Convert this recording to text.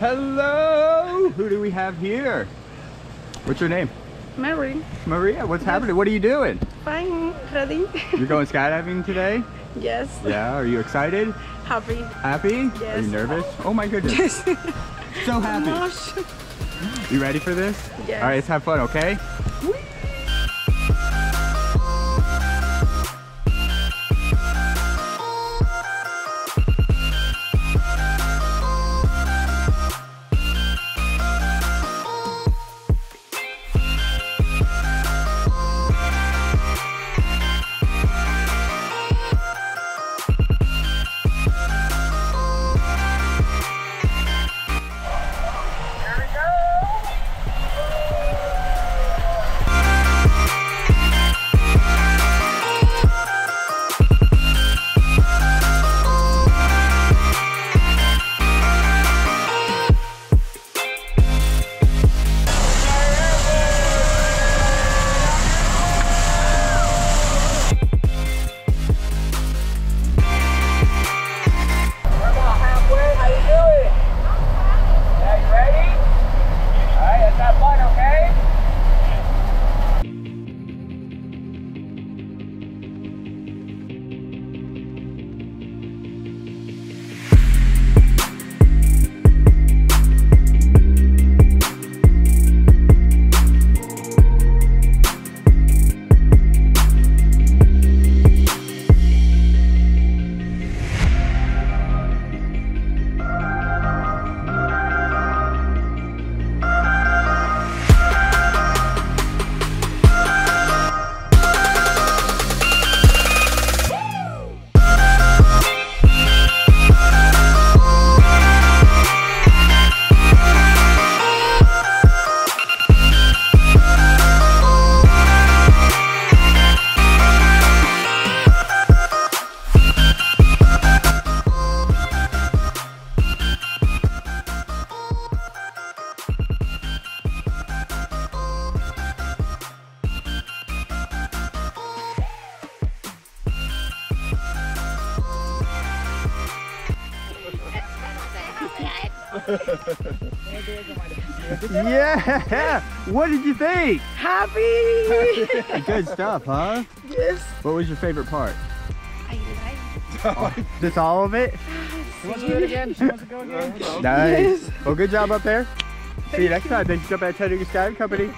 Hello! Who do we have here? What's your name? Mary, Maria, what's happening? What are you doing? fine, ready? You're going skydiving today? yes, Yeah, are you excited? happy. Happy? Yes. Are you nervous? Oh my goodness. Yes. So happy. Gosh. You ready for this? Yes. All right, let's have fun, okay? We're Yeah! What did you think? Happy. Good stuff, huh? yes. What was your favorite part? I like. Oh, just all of it? She wants to do it again? She wants to go again? Nice. Well, good job up there. See you next time. Thanks for jumping at Chattanooga Sky Company.